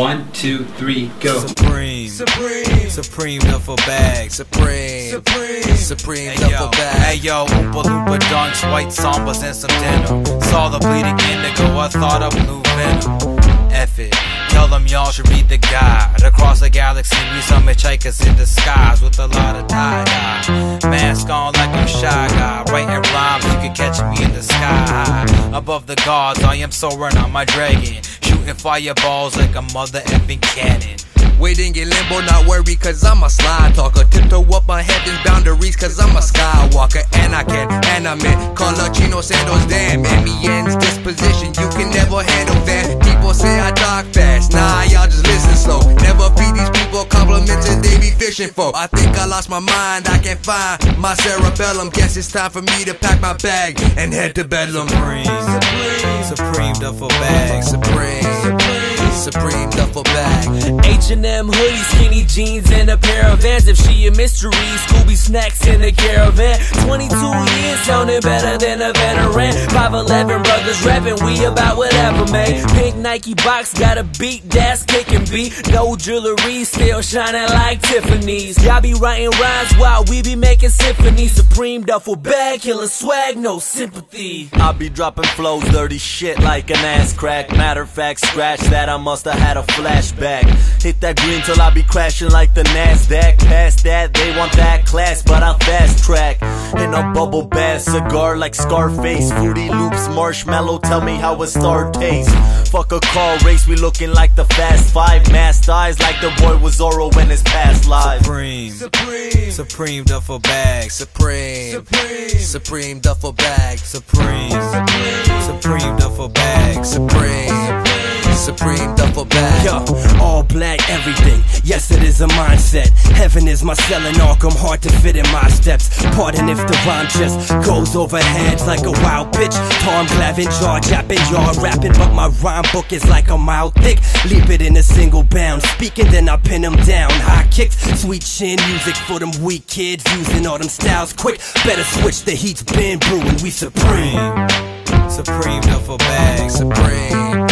One, two, three, go. Supreme, Supreme, Supreme duffel bag. Supreme, Supreme, Supreme Hey duffel yo, bag. hey yo, Oompa Loompa dunks, white sambas and some denim. Saw the bleeding indigo, I thought of blue venom. F it, tell them y'all should read the guide. Across the galaxy, we some hitchhikers in disguise with a lot of tie dye. Mask on like I'm shy guy, writing rhymes, you can catch me in the sky high. Above the gods, I am soaring on my dragon, shooting fireballs like a mother effing cannon. Waiting in limbo, not worry, cause I'm a slide talker. Tiptoe up my heaven's boundaries, cause I'm a skywalker. And I can animate. Color chino sandals, damn. MEN's disposition, you can never handle that. People say I talk fast, nah, y'all just listen slow. Never feed these people compliments they be fishing for. I think I lost my mind, I can't find my cerebellum. Guess it's time for me to pack my bag and head to Bedlam. Supreme, Supreme duffel bag. Supreme, Supreme duffel bag. H&M hoodie, skinny jeans, and a pair of Vans. If she a mystery, Scooby snacks in the caravan. 22 years, sounding better than a veteran. 5'11 brothers rapping, we about whatever, man. Pink Nike box, got a beat, that's kicking beat. No jewelry, still shining like Tiffany's. Y'all be writing rhymes while we be making symphonies. Supreme duffel bag, killer swag, no sympathy. I be dropping flows, dirty shit like an ass crack. Matter of fact, scratch that, I must have had a flashback. Hit that green till I be crashing like the NASDAQ. Past that, they want that class, but I'll fast track. In a bubble bath, cigar like Scarface. Fruity loops, marshmallow, tell me how a star tastes. Fuck a car race, we looking like the Fast Five. Masked eyes like the boy was Zorro in his past life. Supreme, Supreme, Supreme duffel bag. Supreme, Supreme, Supreme duffel bag. Supreme, Supreme duffel bag. Supreme, Supreme duffel bag. Yo, all black everything. Yes, it is a mindset. Heaven is my cell in Arkham, hard to fit in my steps. Pardon if the rhyme just goes over heads like a wild bitch. Tom Glavin, jaw japping, yard rapping, but my rhyme book is like a mile thick. Leap it in a single bound. Speaking, then I pin them down. High kicks, sweet chin, music for them weak kids. Using all them styles quick. Better switch, the heat's been brewing. We supreme. Supreme duffel bag. Supreme,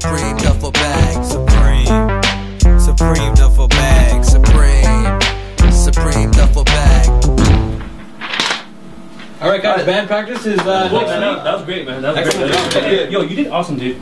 Supreme duffel bag. Supreme, Supreme duffel bag. Supreme, Supreme duffel bag. All right, guys. Band practice is uh, next week. That was great, man. That was Excellent. great. That was good. Yo, you did awesome, dude.